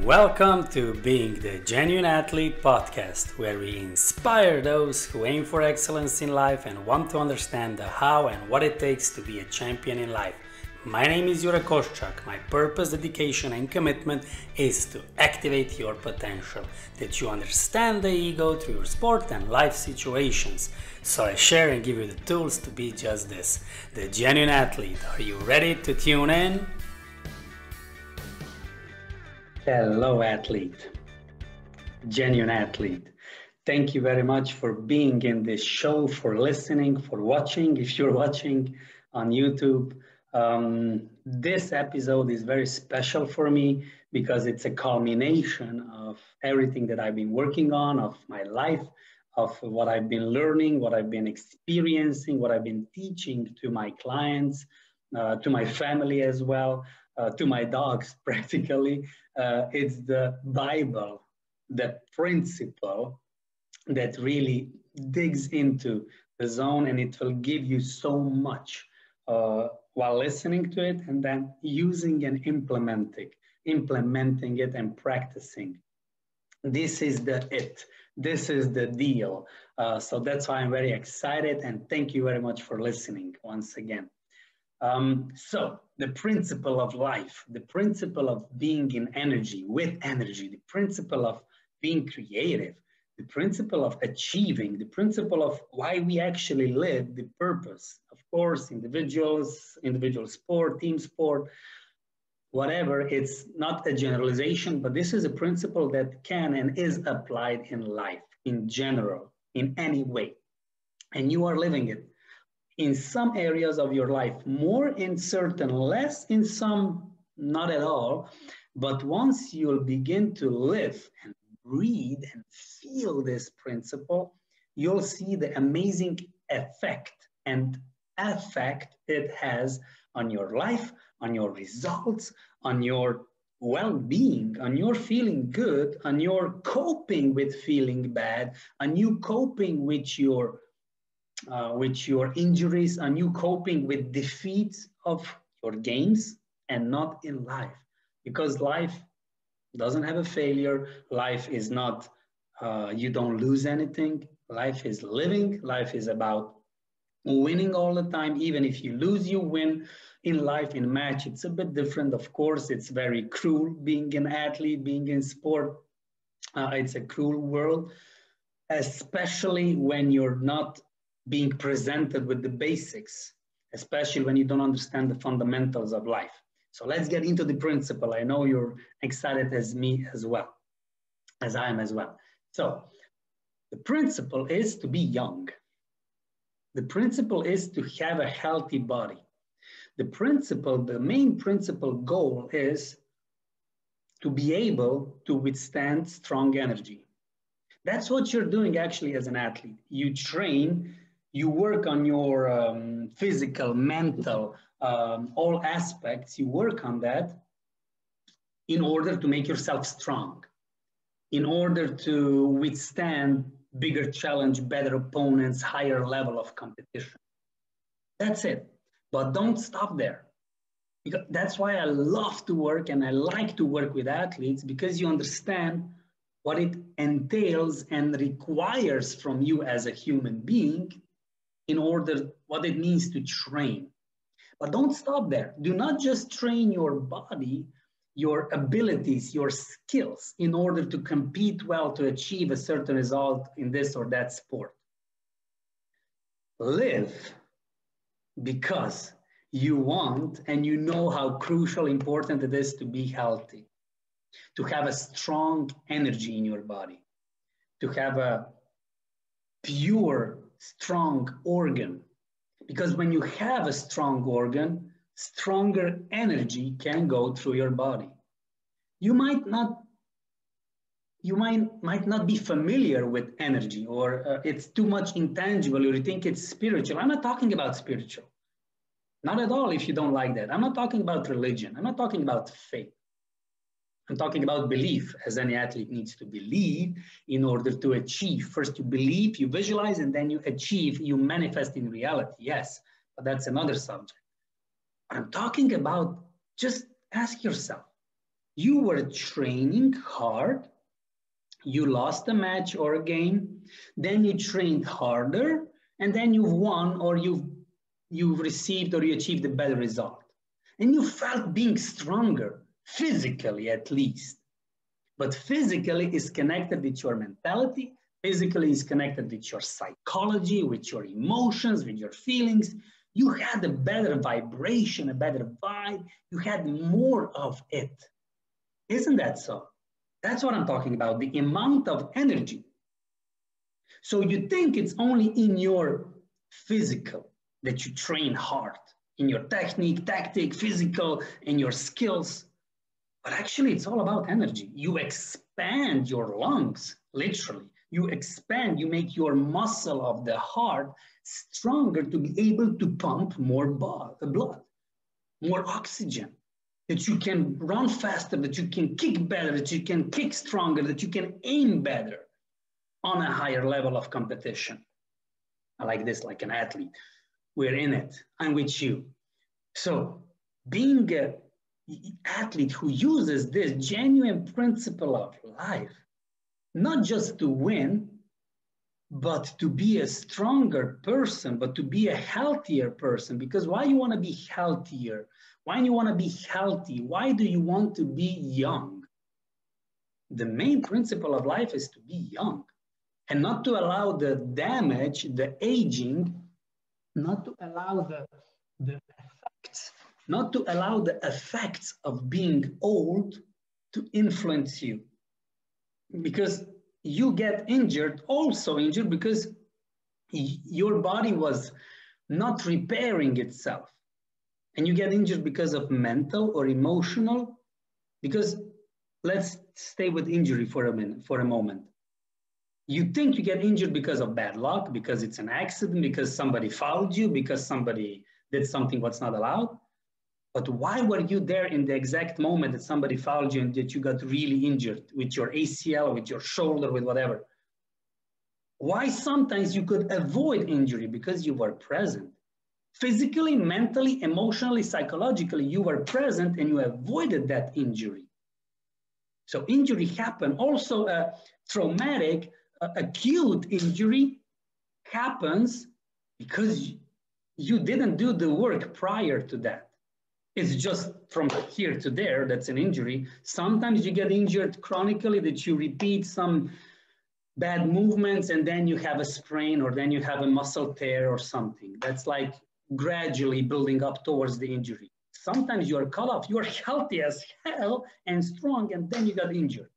Welcome to Being the Genuine Athlete podcast, where we inspire those who aim for excellence in life and want to understand the how and what it takes to be a champion in life. My name is Jure Koschak. My purpose, dedication, and commitment is to activate your potential, that you understand the ego through your sport and life situations. So I share and give you the tools to be just this the genuine athlete. Are you ready to tune in? Hello, athlete, genuine athlete. Thank you very much for being in this show, for listening, for watching. If you're watching on YouTube, um, this episode is very special for me because it's a culmination of everything that I've been working on, of my life, of what I've been learning, what I've been experiencing, what I've been teaching to my clients, uh, to my family as well, uh, to my dogs practically. Uh, it's the Bible, the principle that really digs into the zone and it will give you so much uh, while listening to it and then using and implementing, implementing it and practicing. This is the it. This is the deal. Uh, so that's why I'm very excited and thank you very much for listening once again. Um, so the principle of life, the principle of being in energy, with energy, the principle of being creative, the principle of achieving, the principle of why we actually live, the purpose. Of course, individuals, individual sport, team sport, whatever, it's not a generalization, but this is a principle that can and is applied in life in general, in any way. And you are living it in some areas of your life, more in certain, less in some, not at all. But once you'll begin to live and read and feel this principle, you'll see the amazing effect and effect it has on your life, on your results, on your well being, on your feeling good, on your coping with feeling bad, on you coping with your uh, with your injuries, and you coping with defeats of your games and not in life? Because life doesn't have a failure. Life is not, uh, you don't lose anything. Life is living. Life is about winning all the time. Even if you lose, you win. In life, in match, it's a bit different. Of course, it's very cruel being an athlete, being in sport. Uh, it's a cruel world, especially when you're not being presented with the basics, especially when you don't understand the fundamentals of life. So let's get into the principle. I know you're excited as me as well, as I am as well. So the principle is to be young. The principle is to have a healthy body. The principle, the main principle goal is to be able to withstand strong energy. That's what you're doing actually as an athlete. You train you work on your um, physical, mental, um, all aspects, you work on that in order to make yourself strong, in order to withstand bigger challenge, better opponents, higher level of competition. That's it. But don't stop there. Because that's why I love to work and I like to work with athletes because you understand what it entails and requires from you as a human being in order what it means to train. But don't stop there. Do not just train your body, your abilities, your skills in order to compete well to achieve a certain result in this or that sport. Live because you want and you know how crucial, important it is to be healthy, to have a strong energy in your body, to have a pure strong organ. Because when you have a strong organ, stronger energy can go through your body. You might not you might, might not be familiar with energy or uh, it's too much intangible or you think it's spiritual. I'm not talking about spiritual. Not at all if you don't like that. I'm not talking about religion. I'm not talking about faith. I'm talking about belief, as any athlete needs to believe in order to achieve. First, you believe, you visualize, and then you achieve, you manifest in reality. Yes, but that's another subject. I'm talking about just ask yourself You were training hard, you lost a match or a game, then you trained harder, and then you've won or you've you've received or you achieved a better result. And you felt being stronger, physically at least. But physically is connected with your mentality, physically is connected with your psychology, with your emotions, with your feelings. You had a better vibration, a better vibe. You had more of it. Isn't that so? That's what I'm talking about the amount of energy. So you think it's only in your physical that you train hard, in your technique, tactic, physical, in your skills. But actually, it's all about energy. You expand your lungs, literally. You expand, you make your muscle of the heart stronger to be able to pump more blood, more oxygen, that you can run faster, that you can kick better, that you can kick stronger, that you can aim better on a higher level of competition. I like this, like an athlete. We're in it. I'm with you. So being a athlete who uses this genuine principle of life, not just to win, but to be a stronger person, but to be a healthier person. Because why you want to be healthier? Why you want to be healthy? Why do you want to be young? The main principle of life is to be young and not to allow the damage, the aging, not to allow the, the not to allow the effects of being old to influence you. Because you get injured, also injured, because your body was not repairing itself. And you get injured because of mental or emotional, because let's stay with injury for a minute, for a moment. You think you get injured because of bad luck, because it's an accident, because somebody fouled you, because somebody did something what's not allowed. But why were you there in the exact moment that somebody fouled you and that you got really injured with your ACL, with your shoulder, with whatever? Why sometimes you could avoid injury because you were present. Physically, mentally, emotionally, psychologically, you were present and you avoided that injury. So injury happened. Also, a traumatic, acute injury happens because you didn't do the work prior to that it's just from here to there that's an injury. Sometimes you get injured chronically that you repeat some bad movements and then you have a sprain or then you have a muscle tear or something. That's like gradually building up towards the injury. Sometimes you are cut off, you are healthy as hell and strong, and then you got injured.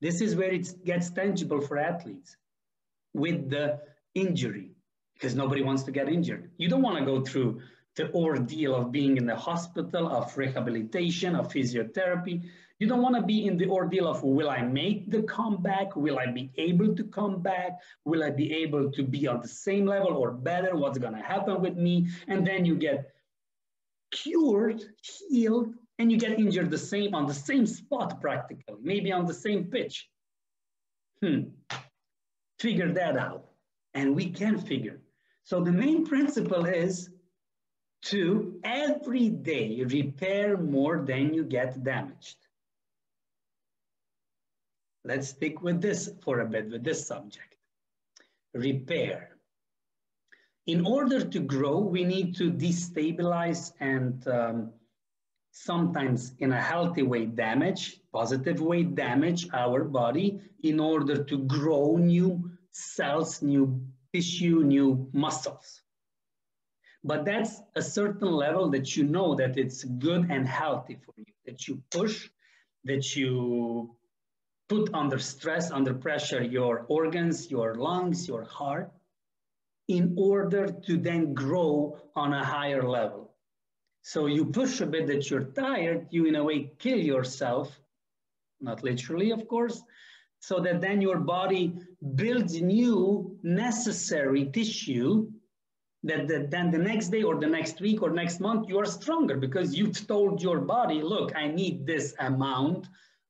This is where it gets tangible for athletes with the injury because nobody wants to get injured. You don't want to go through the ordeal of being in the hospital, of rehabilitation, of physiotherapy. You don't want to be in the ordeal of will I make the comeback? Will I be able to come back? Will I be able to be on the same level or better? What's going to happen with me? And then you get cured, healed, and you get injured the same on the same spot practically, maybe on the same pitch. Hmm. Figure that out. And we can figure. So the main principle is to every day repair more than you get damaged. Let's stick with this for a bit, with this subject. Repair. In order to grow, we need to destabilize and um, sometimes in a healthy way damage, positive way damage our body in order to grow new cells, new tissue, new muscles. But that's a certain level that you know that it's good and healthy for you, that you push, that you put under stress, under pressure your organs, your lungs, your heart, in order to then grow on a higher level. So you push a bit that you're tired, you in a way kill yourself, not literally, of course, so that then your body builds new necessary tissue that, that then the next day or the next week or next month you are stronger because you've told your body look i need this amount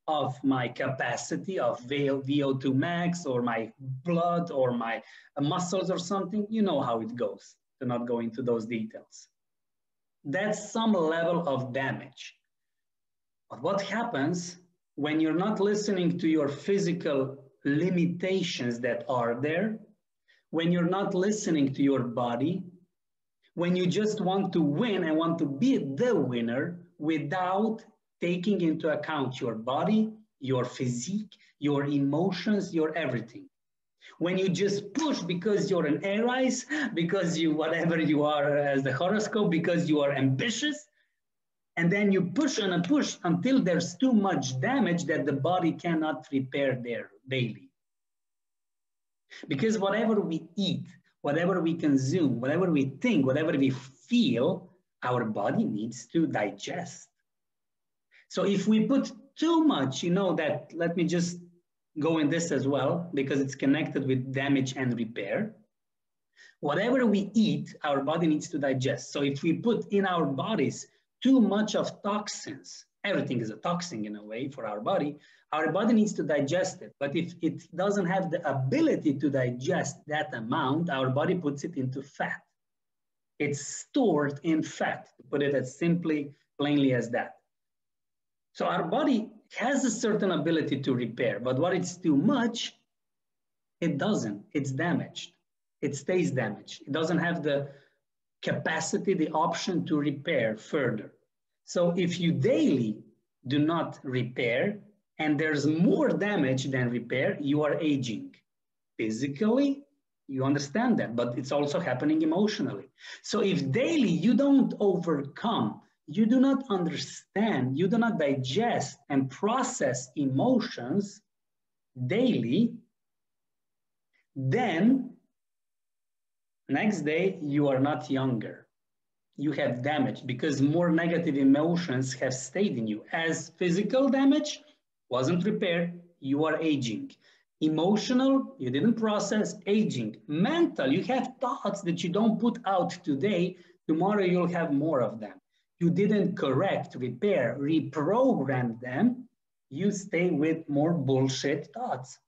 of my capacity of vo2 max or my blood or my muscles or something. You know how it goes to not go into those details. That's some level of damage. But what happens when you're not listening to your physical limitations that are there, when you're not listening to your body, when you just want to win and want to be the winner without taking into account your body, your physique, your emotions, your everything. When you just push because you're an Aries, because you, whatever you are as the horoscope, because you are ambitious, and then you push and push until there's too much damage that the body cannot repair there daily. Because whatever we eat, whatever we consume, whatever we think, whatever we feel, our body needs to digest. So if we put too much, you know that, let me just go in this as well, because it's connected with damage and repair. Whatever we eat, our body needs to digest. So if we put in our bodies too much of toxins, everything is a toxin in a way for our body, our body needs to digest it. But if it doesn't have the ability to digest that amount, our body puts it into fat. It's stored in fat, to put it as simply, plainly as that. So our body has a certain ability to repair, but what it's too much, it doesn't. It's damaged. It stays damaged. It doesn't have the capacity, the option to repair further. So if you daily do not repair and there's more damage than repair, you are aging. Physically, you understand that, but it's also happening emotionally. So if daily you don't overcome you do not understand, you do not digest and process emotions daily, then next day you are not younger. You have damage because more negative emotions have stayed in you. As physical damage wasn't repaired, you are aging. Emotional, you didn't process, aging. Mental, you have thoughts that you don't put out today, tomorrow you'll have more of them you didn't correct, repair, reprogram them, you stay with more bullshit thoughts.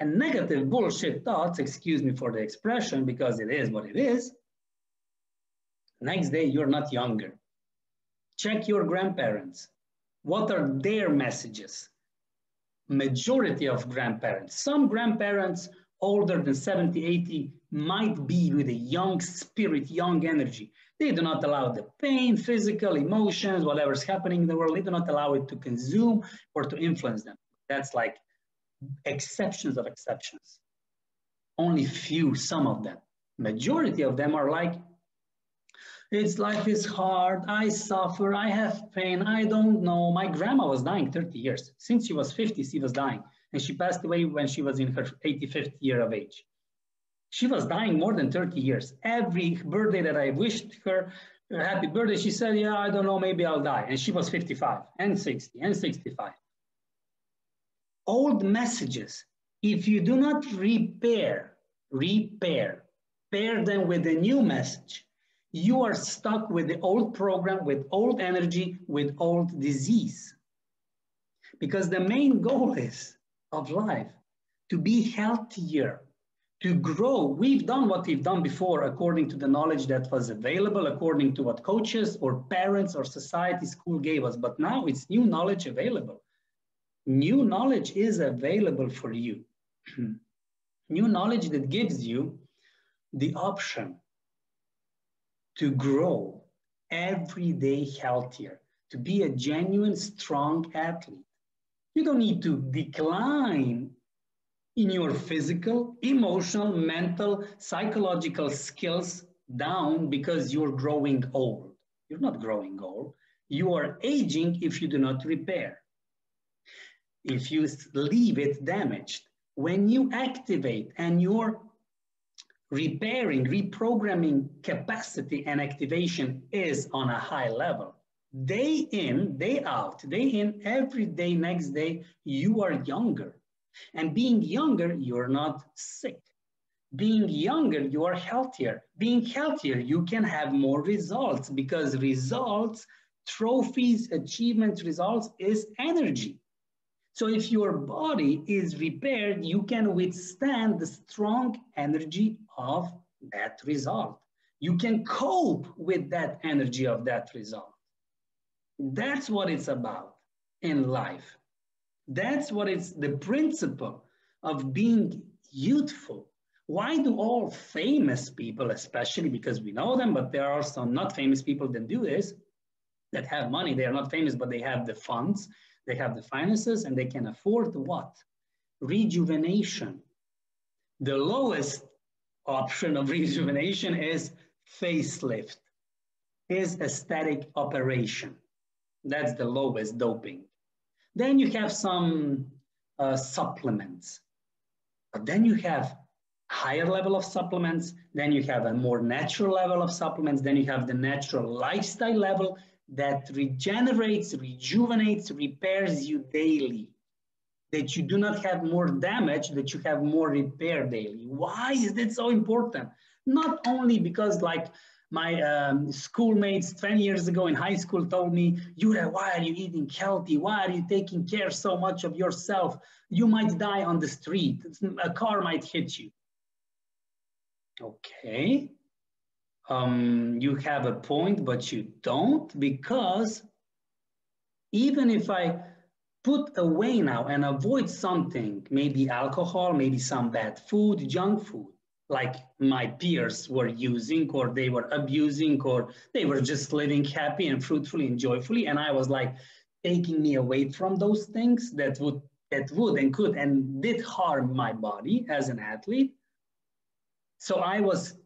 And negative bullshit thoughts, excuse me for the expression, because it is what it is, next day you're not younger. Check your grandparents. What are their messages? Majority of grandparents. Some grandparents older than 70, 80 might be with a young spirit, young energy. They do not allow the pain, physical, emotions, whatever's happening in the world, they do not allow it to consume or to influence them. That's like exceptions of exceptions. Only few, some of them. Majority of them are like, it's life is hard, I suffer, I have pain, I don't know. My grandma was dying 30 years. Since she was 50, she was dying. And she passed away when she was in her 85th year of age. She was dying more than 30 years. Every birthday that I wished her a happy birthday, she said, Yeah, I don't know, maybe I'll die. And she was 55 and 60 and 65. Old messages, if you do not repair, repair, pair them with a new message, you are stuck with the old program, with old energy, with old disease. Because the main goal is of life to be healthier, to grow. We've done what we've done before according to the knowledge that was available, according to what coaches or parents or society, school gave us. But now it's new knowledge available. New knowledge is available for you. new knowledge that gives you the option to grow every day healthier, to be a genuine, strong athlete. You don't need to decline in your physical, emotional, mental, psychological skills down because you're growing old. You're not growing old. You are aging if you do not repair. If you leave it damaged, when you activate and your repairing, reprogramming capacity and activation is on a high level, day in, day out, day in, every day, next day, you are younger and being younger, you're not sick. Being younger, you are healthier. Being healthier, you can have more results because results, trophies, achievements, results is energy. So if your body is repaired, you can withstand the strong energy of that result. You can cope with that energy of that result. That's what it's about. in life. That's what it's the principle of being youthful. Why do all famous people, especially because we know them, but there are some not famous people that do this, that have money. They are not famous, but they have the funds, they have the finances, and they can afford what? Rejuvenation. The lowest option of rejuvenation is facelift, is aesthetic operation. That's the lowest doping. Then you have some uh, supplements. But then you have higher level of supplements, then you have a more natural level of supplements, then you have the natural lifestyle level that regenerates, rejuvenates, repairs you daily. That you do not have more damage, that you have more repair daily. Why is that so important? Not only because like my um, schoolmates 20 years ago in high school told me, Yura, why are you eating healthy? Why are you taking care so much of yourself? You might die on the street. A car might hit you. Okay. Um, you have a point, but you don't because even if I put away now and avoid something, maybe alcohol, maybe some bad food, junk food, like my peers were using or they were abusing or they were just living happy and fruitfully and joyfully. And i was like taking me away from those things that would that would and could and did harm my body as an athlete. So i was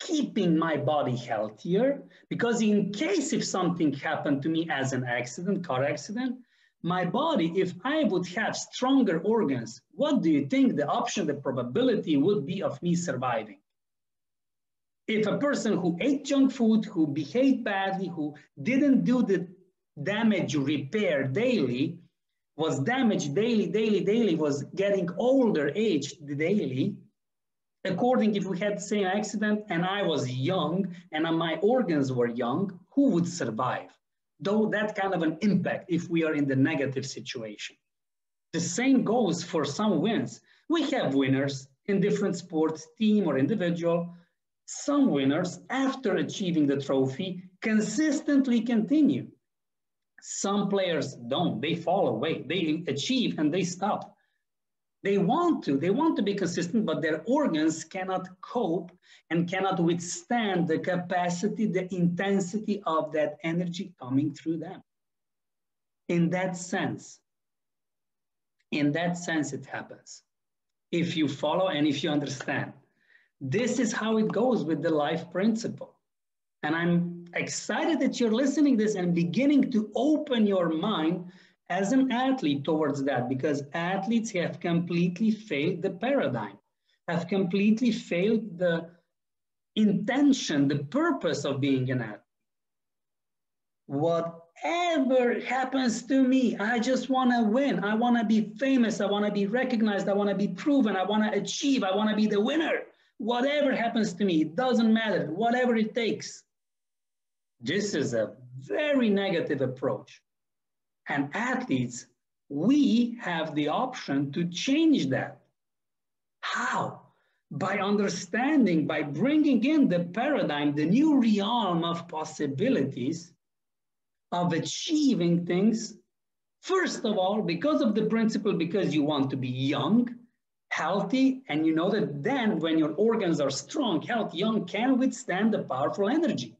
keeping my body healthier because in case if something happened to me as an accident car accident my body, if I would have stronger organs, what do you think the option, the probability would be of me surviving? If a person who ate junk food, who behaved badly, who didn't do the damage repair daily, was damaged daily, daily, daily, was getting older aged daily, according if we had the same accident and I was young and my organs were young, who would survive? Though that kind of an impact if we are in the negative situation. The same goes for some wins. We have winners in different sports, team or individual. Some winners, after achieving the trophy, consistently continue. Some players don't, they fall away, they achieve and they stop. They want to, they want to be consistent, but their organs cannot cope and cannot withstand the capacity, the intensity of that energy coming through them. In that sense, in that sense, it happens. If you follow and if you understand, this is how it goes with the life principle. And I'm excited that you're listening this and beginning to open your mind as an athlete towards that because athletes have completely failed the paradigm, have completely failed the intention, the purpose of being an athlete. Whatever happens to me, I just want to win. I want to be famous. I want to be recognized. I want to be proven. I want to achieve. I want to be the winner. Whatever happens to me, it doesn't matter. Whatever it takes. This is a very negative approach and athletes, we have the option to change that. How? By understanding, by bringing in the paradigm, the new realm of possibilities of achieving things. First of all, because of the principle, because you want to be young, healthy, and you know that then when your organs are strong, healthy, young, can withstand the powerful energy.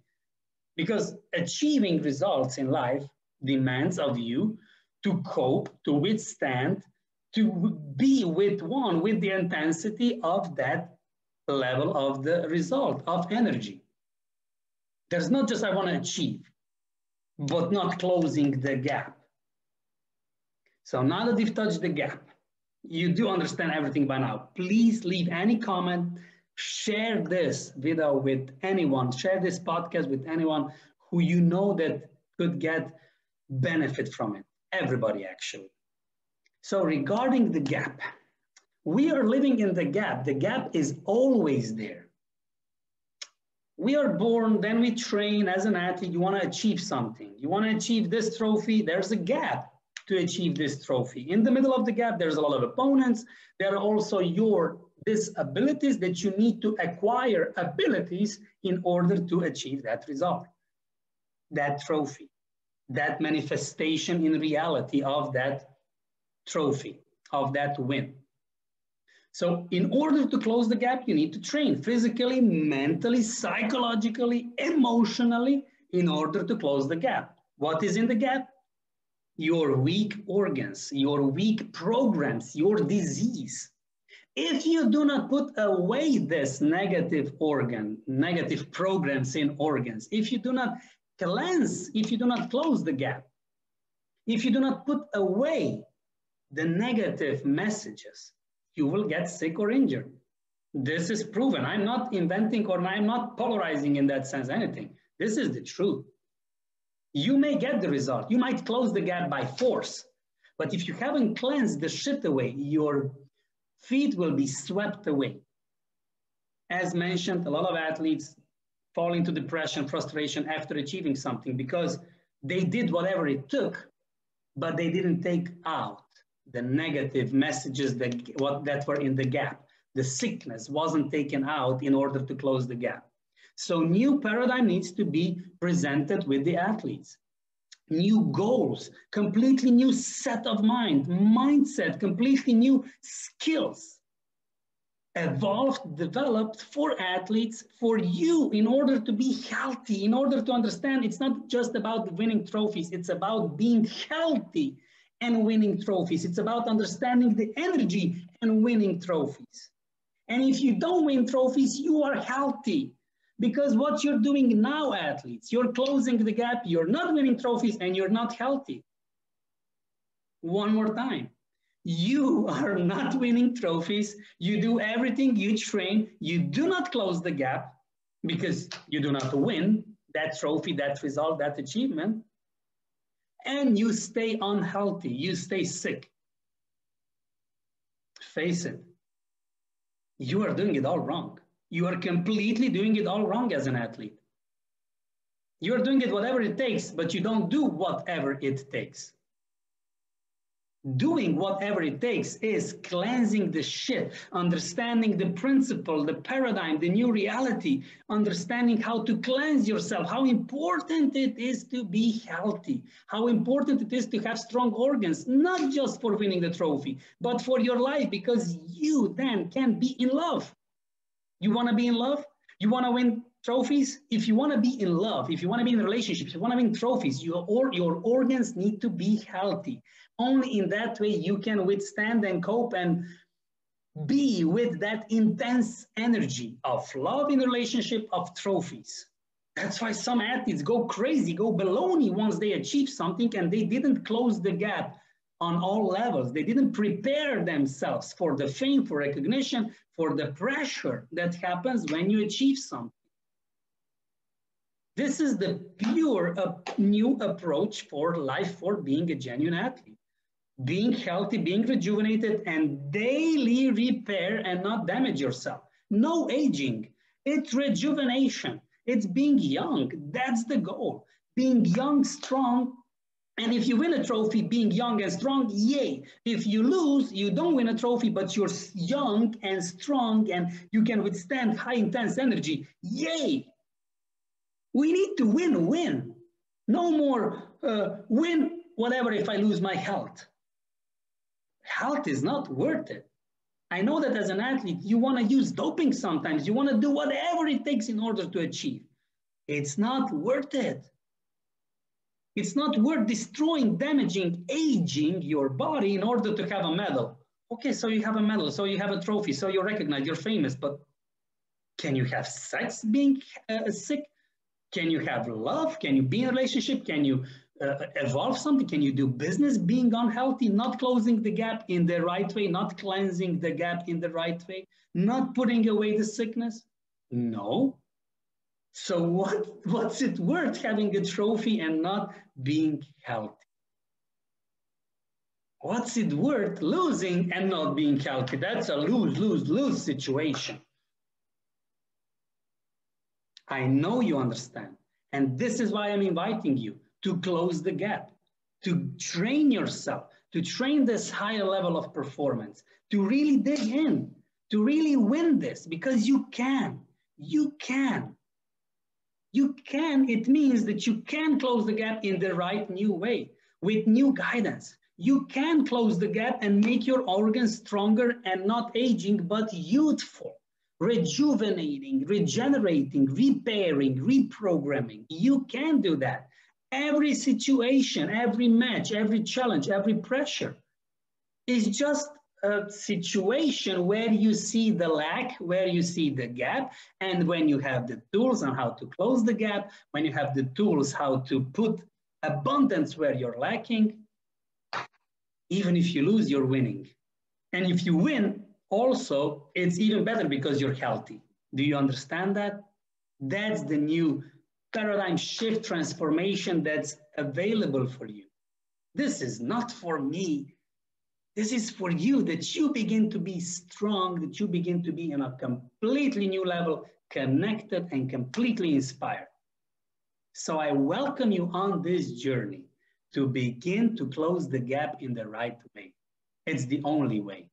Because achieving results in life demands of you to cope, to withstand, to be with one with the intensity of that level of the result of energy. There's not just I want to achieve, but not closing the gap. So now that you've touched the gap, you do understand everything by now. Please leave any comment, share this video with anyone, share this podcast with anyone who you know that could get benefit from it. Everybody, actually. So, regarding the gap, we are living in the gap. The gap is always there. We are born, then we train as an athlete. You want to achieve something. You want to achieve this trophy. There's a gap to achieve this trophy. In the middle of the gap, there's a lot of opponents. There are also your disabilities that you need to acquire abilities in order to achieve that result, that trophy. That manifestation in reality of that trophy, of that win. So in order to close the gap, you need to train physically, mentally, psychologically, emotionally in order to close the gap. What is in the gap? Your weak organs, your weak programs, your disease. If you do not put away this negative organ, negative programs in organs, if you do not cleanse, if you do not close the gap, if you do not put away the negative messages, you will get sick or injured. This is proven. I'm not inventing or I'm not polarizing in that sense anything. This is the truth. You may get the result. You might close the gap by force. But if you haven't cleansed the shit away, your feet will be swept away. As mentioned, a lot of athletes fall into depression, frustration after achieving something because they did whatever it took, but they didn't take out the negative messages that, what, that were in the gap. The sickness wasn't taken out in order to close the gap. So new paradigm needs to be presented with the athletes. New goals, completely new set of mind, mindset, completely new skills evolved, developed for athletes, for you, in order to be healthy, in order to understand it's not just about winning trophies, it's about being healthy and winning trophies. It's about understanding the energy and winning trophies. And if you don't win trophies, you are healthy. Because what you're doing now, athletes, you're closing the gap, you're not winning trophies, and you're not healthy. One more time. You are not winning trophies. You do everything, you train, you do not close the gap because you do not win that trophy, that result, that achievement and you stay unhealthy, you stay sick. Face it, you are doing it all wrong. You are completely doing it all wrong as an athlete. You are doing it whatever it takes, but you don't do whatever it takes doing whatever it takes is cleansing the shit, understanding the principle, the paradigm, the new reality, understanding how to cleanse yourself, how important it is to be healthy, how important it is to have strong organs, not just for winning the trophy, but for your life, because you then can be in love. You want to be in love? You want to win trophies? If you want to be in love, if you want to be in relationships, you want to win trophies, your, or, your organs need to be healthy. Only in that way you can withstand and cope and be with that intense energy of love in relationship of trophies. That's why some athletes go crazy, go baloney once they achieve something and they didn't close the gap on all levels. They didn't prepare themselves for the fame, for recognition, for the pressure that happens when you achieve something. This is the pure uh, new approach for life for being a genuine athlete being healthy, being rejuvenated, and daily repair and not damage yourself. No aging, it's rejuvenation, it's being young. That's the goal. Being young, strong, and if you win a trophy, being young and strong, yay. If you lose, you don't win a trophy, but you're young and strong and you can withstand high intense energy, yay. We need to win, win. No more uh, win whatever if I lose my health health is not worth it. I know that as an athlete, you want to use doping sometimes. You want to do whatever it takes in order to achieve. It's not worth it. It's not worth destroying, damaging, aging your body in order to have a medal. Okay, so you have a medal, so you have a trophy, so you're recognized, you're famous, but can you have sex being uh, sick? Can you have love? Can you be in a relationship? Can you uh, evolve something? Can you do business being unhealthy, not closing the gap in the right way, not cleansing the gap in the right way, not putting away the sickness? No. So what, what's it worth having a trophy and not being healthy? What's it worth losing and not being healthy? That's a lose, lose, lose situation. I know you understand. And this is why I'm inviting you to close the gap, to train yourself, to train this higher level of performance, to really dig in, to really win this because you can. You can. You can, it means that you can close the gap in the right new way with new guidance. You can close the gap and make your organs stronger and not aging, but youthful, rejuvenating, regenerating, repairing, reprogramming. You can do that. Every situation, every match, every challenge, every pressure is just a situation where you see the lack, where you see the gap, and when you have the tools on how to close the gap, when you have the tools how to put abundance where you're lacking, even if you lose, you're winning. And if you win, also, it's even better because you're healthy. Do you understand that? That's the new paradigm shift transformation that's available for you. This is not for me this is for you that you begin to be strong, that you begin to be on a completely new level, connected and completely inspired. So I welcome you on this journey to begin to close the gap in the right way. It's the only way.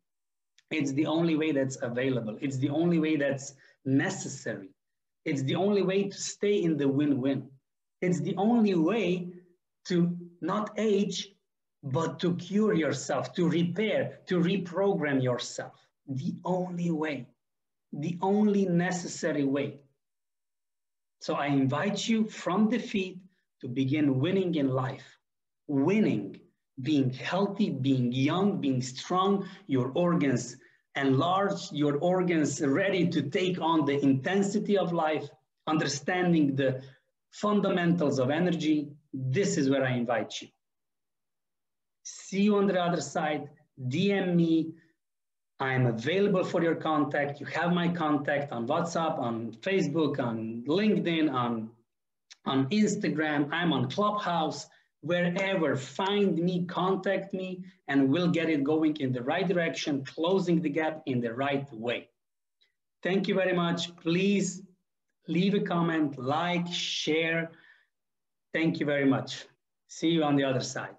It's the only way that's available. It's the only way that's necessary. It's the only way to stay in the win win. It's the only way to not age but to cure yourself, to repair, to reprogram yourself. The only way, the only necessary way. So I invite you from defeat to begin winning in life. Winning, being healthy, being young, being strong, your organs enlarged, your organs ready to take on the intensity of life, understanding the fundamentals of energy. This is where I invite you. See you on the other side. DM me. I am available for your contact. You have my contact on WhatsApp, on Facebook, on LinkedIn, on, on Instagram. I'm on Clubhouse. Wherever, find me, contact me, and we'll get it going in the right direction, closing the gap in the right way. Thank you very much. Please leave a comment, like, share. Thank you very much. See you on the other side.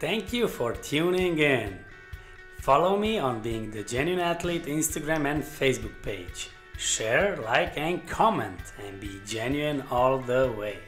Thank you for tuning in. Follow me on Being the Genuine Athlete Instagram and Facebook page. Share, like, and comment, and be genuine all the way.